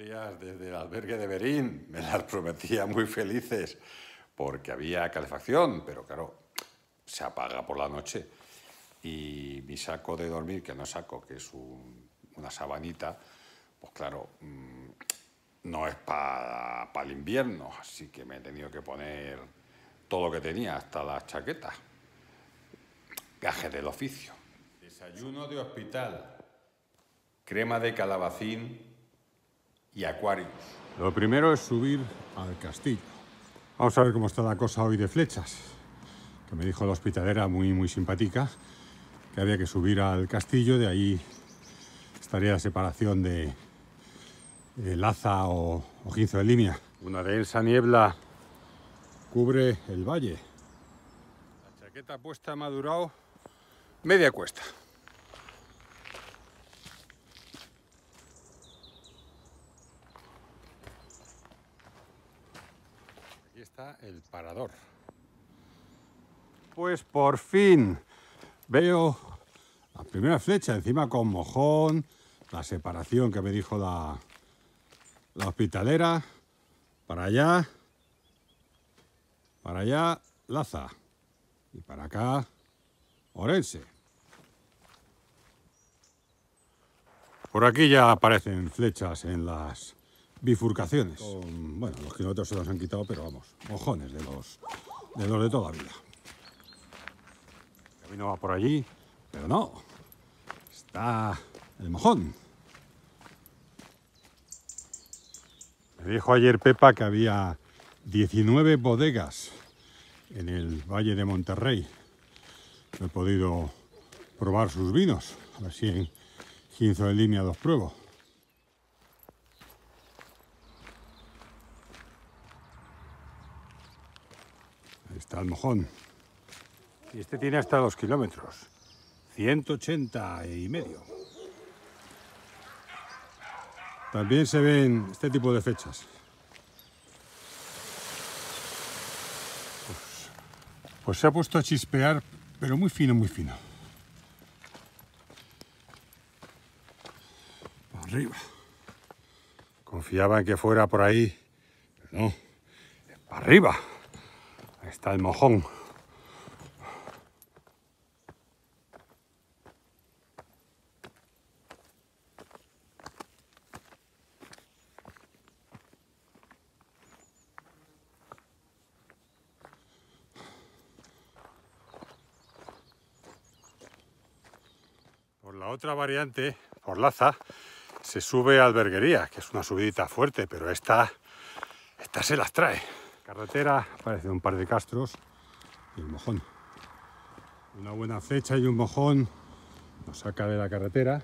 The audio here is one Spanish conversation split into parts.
días desde el albergue de Berín. Me las prometía muy felices porque había calefacción, pero claro, se apaga por la noche. Y mi saco de dormir, que no saco, que es una sabanita, pues claro, mm, no es para el invierno, así que me he tenido que poner todo lo que tenía, hasta las chaquetas. Gaje del oficio. Desayuno de hospital. Crema de calabacín y acuarios. Lo primero es subir al castillo. Vamos a ver cómo está la cosa hoy de flechas. Que me dijo la hospitalera muy, muy simpática que había que subir al castillo, de ahí estaría la separación de, Laza o, o de línea. Una densa niebla cubre el valle. La chaqueta puesta ha madurado media cuesta. Está el parador. Pues por fin veo la primera flecha encima con mojón, la separación que me dijo la, la hospitalera, para allá, para allá, Laza, y para acá, Orense. Por aquí ya aparecen flechas en las bifurcaciones. bueno, los kilómetros se los han quitado, pero vamos, mojones de los de, los de toda vida. El camino va por allí, pero no. Está el mojón. Me dijo ayer Pepa que había 19 bodegas en el Valle de Monterrey. he podido probar sus vinos, a ver si en 15 de línea los pruebo. Está el mojón. Y este tiene hasta dos kilómetros. 180 y medio. También se ven este tipo de fechas. Pues, pues se ha puesto a chispear, pero muy fino, muy fino. Arriba. Confiaba en que fuera por ahí, pero no. Para arriba está el mojón. Por la otra variante, por Laza, se sube a Alberguería, que es una subidita fuerte, pero esta, esta se las trae. Carretera, aparece un par de castros y un mojón. Una buena flecha y un mojón nos saca de la carretera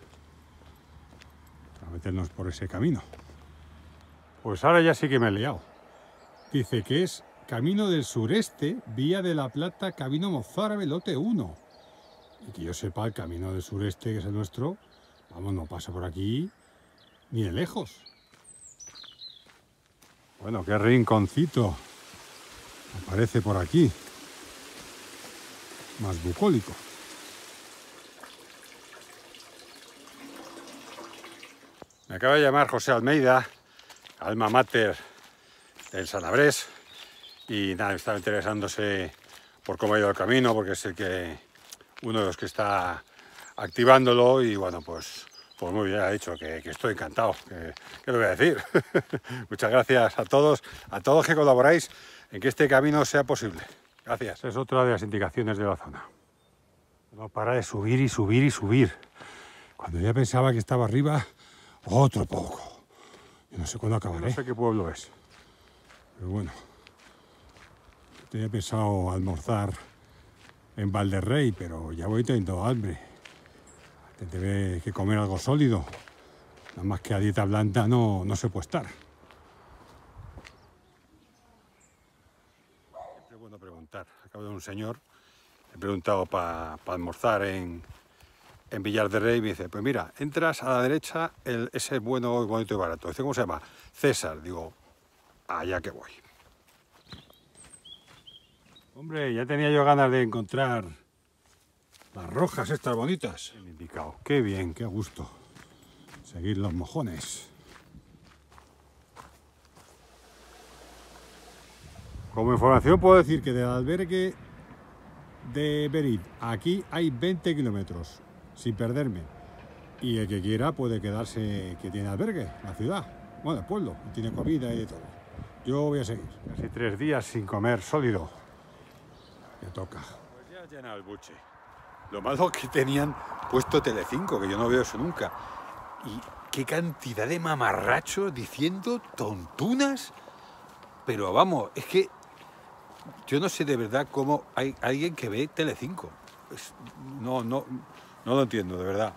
para meternos por ese camino. Pues ahora ya sí que me he liado. Dice que es camino del sureste, vía de la Plata, camino Mozárabe, lote 1. Y que yo sepa, el camino del sureste, que es el nuestro, vamos, no pasa por aquí ni de lejos. Bueno, qué rinconcito aparece por aquí. Más bucólico. Me acaba de llamar José Almeida, alma mater del Sanabrés, y nada, estaba interesándose por cómo ha ido el camino, porque el que uno de los que está activándolo y bueno, pues, pues muy bien, ha dicho que, estoy encantado, que, que, lo voy a decir. Muchas gracias a todos, a todos que colaboráis en que este camino sea posible. Gracias. Es otra de las indicaciones de la zona. No para de subir y subir y subir. Cuando ya pensaba que estaba arriba, otro poco. Yo no sé cuándo acabaré. No sé qué pueblo es. Pero bueno. Tenía pensado almorzar en Valderrey, pero ya voy teniendo hambre. Tendré que comer algo sólido. Nada más que a dieta blanda no, no se puede estar. Acabo de un señor, he preguntado para almorzar en, en Villar de Rey y me dice, pues mira, entras a la derecha, el, ese bueno, bonito y barato. Dice, ¿cómo se llama? César. Digo, allá que voy. Hombre, ya tenía yo ganas de encontrar las rojas estas bonitas. Bien indicado. Qué bien, qué gusto. Seguir los mojones. Como información puedo decir que del albergue de Berit aquí hay 20 kilómetros, sin perderme. Y el que quiera puede quedarse que tiene albergue, la ciudad, bueno, el pueblo, tiene comida y de todo. Yo voy a seguir. Casi tres días sin comer sólido. Me toca. Pues ya llena el buche. Lo malo que tenían puesto Telecinco, que yo no veo eso nunca. Y qué cantidad de mamarrachos diciendo tontunas. Pero vamos, es que yo no sé de verdad cómo hay alguien que ve Telecinco. Es- no, no, no lo entiendo, de verdad.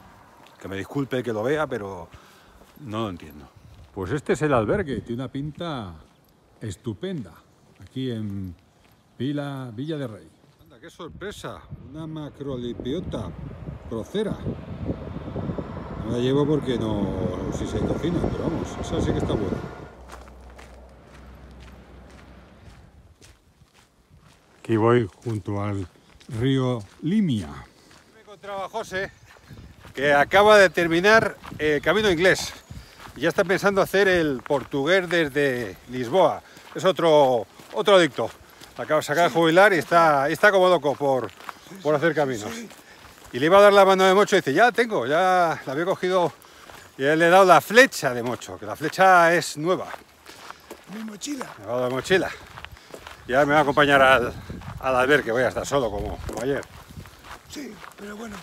Que me disculpe que lo vea, pero no lo entiendo. Pues este es el albergue, tiene una pinta estupenda. Aquí en Villa, Villa de Rey. Qué sorpresa. Una macrolipiota procera. No la llevo porque no, no sé si se cocina, pero vamos, esa sí que está buena. Aquí voy junto al río Limia. Me encontraba José, que acaba de terminar el camino inglés. Y ya está pensando hacer el portugués desde Lisboa. Es otro, otro adicto. Acaba de sacar de jubilar y está, y está como loco por, por hacer caminos. Y le iba a dar la mano de mocho y dice, ya la tengo, ya la había cogido y le he dado la flecha de mocho, que la flecha es nueva. Mi mochila. Me va a dar mochila. Y ahora me va a acompañar al, al albergue, voy a estar solo como, como ayer. Sí, pero bueno.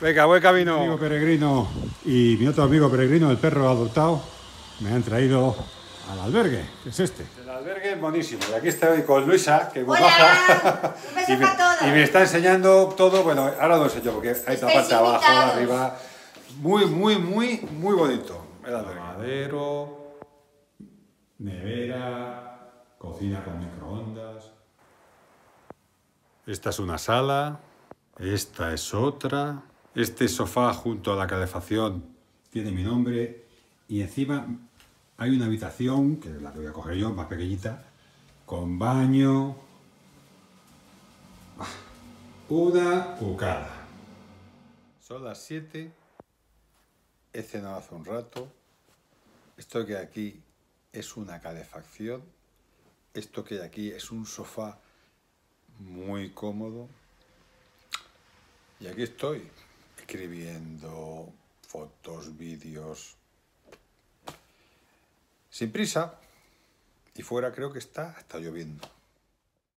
Venga, buen camino. amigo peregrino y mi otro amigo peregrino, el perro adoptado, me han traído al albergue, que es este. El albergue es buenísimo. Y aquí estoy con Luisa, que es muy baja. un beso y, me, y me está enseñando todo. Bueno, ahora lo enseño porque hay otra Estáis parte abajo, arriba. Muy, muy, muy, muy bonito. El albergue. Madero, Nevera, cocina con microondas. Esta es una sala. Esta es otra. Este sofá junto a la calefacción Tiene mi nombre y encima hay una habitación, que es la que voy a coger yo, más pequeñita, con baño. Una cucada. Son las 7. He cenado hace un rato. Esto que hay aquí es una calefacción. Esto que hay aquí es un sofá muy cómodo. Y aquí estoy, escribiendo fotos, vídeos. Sin prisa. Y fuera creo que está hasta lloviendo.